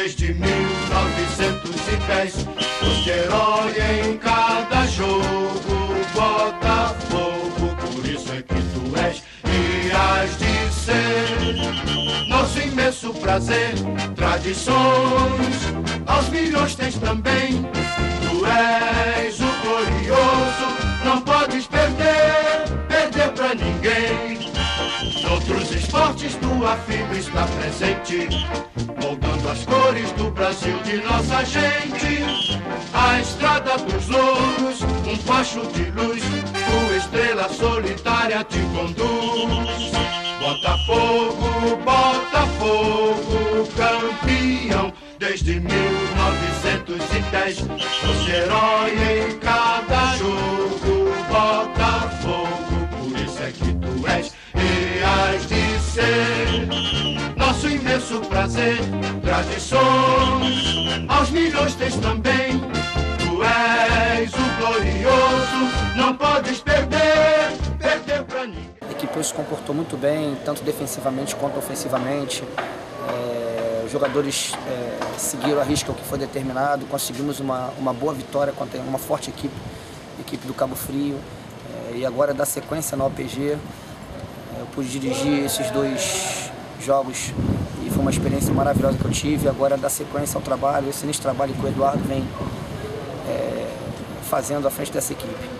desde 1910. Foste herói em cada jogo, Botafogo, por isso é que tu és e has de ser. Nosso imenso prazer, tradições, aos milhões tens também. Tu és tua fibra está presente, moldando as cores do Brasil de nossa gente. A estrada dos louros, um facho de luz, tua estrela solitária te conduz. Botafogo, Botafogo, campeão desde 1910. Fosse herói em imenso prazer, tradições, aos milhões tens também. Tu és o glorioso, não podes perder, perder pra ninguém. A equipe se comportou muito bem, tanto defensivamente quanto ofensivamente. É, os jogadores é, seguiram a risca o que foi determinado, conseguimos uma, uma boa vitória contra uma forte equipe, equipe do Cabo Frio. É, e agora dar sequência na OPG. Eu pude dirigir esses dois jogos foi uma experiência maravilhosa que eu tive. Agora dar sequência ao trabalho, esse trabalho que o Eduardo vem é, fazendo à frente dessa equipe.